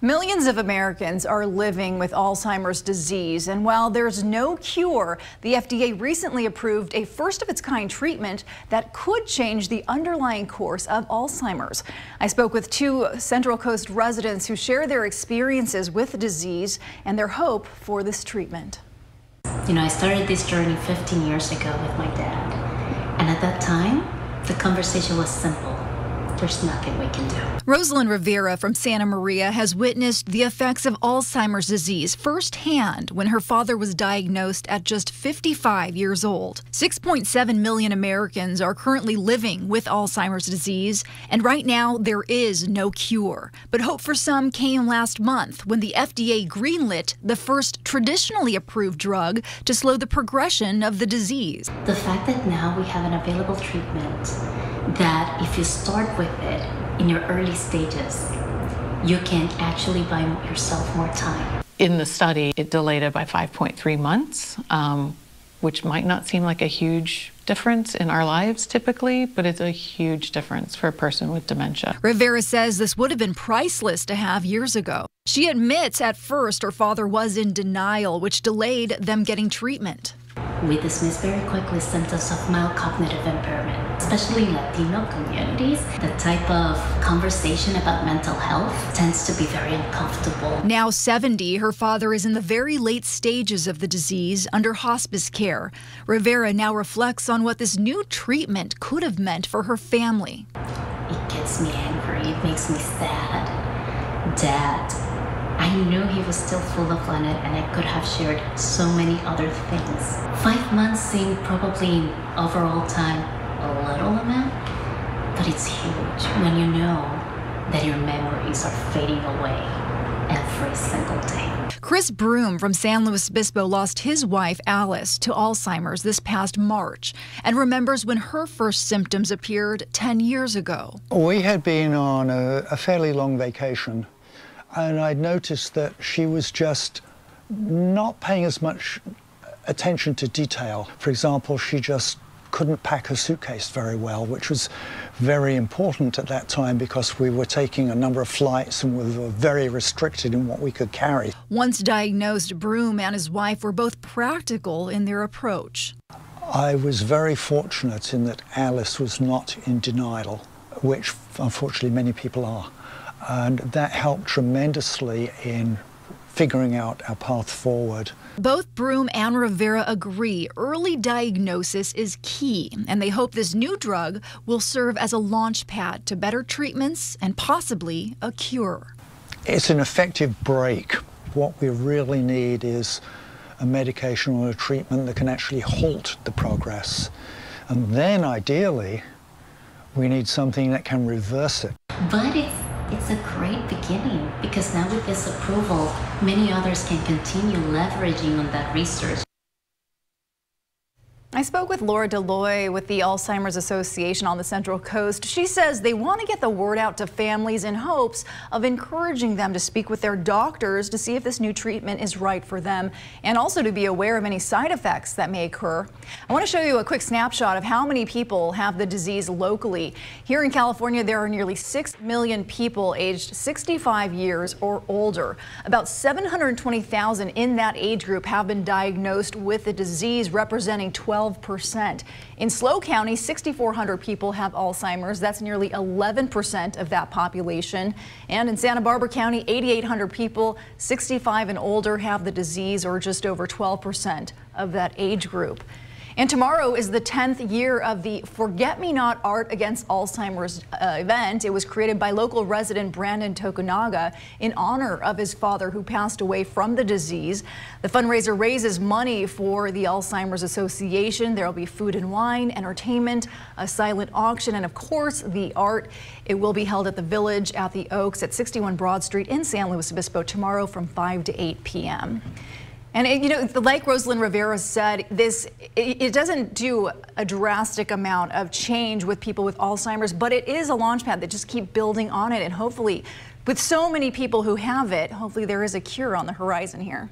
Millions of Americans are living with Alzheimer's disease, and while there's no cure, the FDA recently approved a first of its kind treatment that could change the underlying course of Alzheimer's. I spoke with two Central Coast residents who share their experiences with the disease and their hope for this treatment. You know, I started this journey 15 years ago with my dad, and at that time, the conversation was simple there's nothing we can do. Rosalind Rivera from Santa Maria has witnessed the effects of Alzheimer's disease firsthand when her father was diagnosed at just 55 years old. 6.7 million Americans are currently living with Alzheimer's disease, and right now there is no cure. But hope for some came last month when the FDA greenlit the first traditionally approved drug to slow the progression of the disease. The fact that now we have an available treatment that if you start with it in your early stages, you can actually buy yourself more time. In the study, it delayed it by 5.3 months, um, which might not seem like a huge difference in our lives typically, but it's a huge difference for a person with dementia. Rivera says this would have been priceless to have years ago. She admits at first her father was in denial, which delayed them getting treatment. We dismiss very quickly symptoms of mild cognitive impairment, especially in Latino communities. The type of conversation about mental health tends to be very uncomfortable. Now 70, her father is in the very late stages of the disease under hospice care. Rivera now reflects on what this new treatment could have meant for her family. It gets me angry, it makes me sad. Dad, I knew he was still full of Leonard and I could have shared so many other things. Five months seemed probably in overall time a little amount, but it's huge when you know that your memories are fading away every single day. Chris Broom from San Luis Obispo lost his wife, Alice, to Alzheimer's this past March and remembers when her first symptoms appeared 10 years ago. We had been on a, a fairly long vacation and I'd noticed that she was just not paying as much attention to detail. For example, she just couldn't pack her suitcase very well, which was very important at that time because we were taking a number of flights and we were very restricted in what we could carry. Once diagnosed, Broom and his wife were both practical in their approach. I was very fortunate in that Alice was not in denial, which unfortunately many people are and that helped tremendously in figuring out our path forward. Both Broom and Rivera agree early diagnosis is key, and they hope this new drug will serve as a launch pad to better treatments and possibly a cure. It's an effective break. What we really need is a medication or a treatment that can actually halt the progress. And then ideally, we need something that can reverse it. But it's it's a great beginning because now with this approval, many others can continue leveraging on that research. I spoke with Laura Deloy with the Alzheimer's Association on the Central Coast. She says they want to get the word out to families in hopes of encouraging them to speak with their doctors to see if this new treatment is right for them and also to be aware of any side effects that may occur. I want to show you a quick snapshot of how many people have the disease locally. Here in California, there are nearly 6 million people aged 65 years or older. About 720,000 in that age group have been diagnosed with the disease, representing 12 12%. In SLO County, 6,400 people have Alzheimer's. That's nearly 11% of that population. And in Santa Barbara County, 8,800 people 65 and older have the disease, or just over 12% of that age group. And tomorrow is the 10th year of the Forget Me Not Art Against Alzheimer's uh, event. It was created by local resident Brandon Tokunaga in honor of his father who passed away from the disease. The fundraiser raises money for the Alzheimer's Association. There will be food and wine, entertainment, a silent auction, and of course the art. It will be held at the Village at the Oaks at 61 Broad Street in San Luis Obispo tomorrow from 5 to 8 p.m. And it, you know, like Rosalind Rivera said, this it, it, doesn't do a drastic amount of change with people with Alzheimer's, but it is a launch pad that just keep building on it, and hopefully, with so many people who have it, hopefully there is a cure on the horizon here.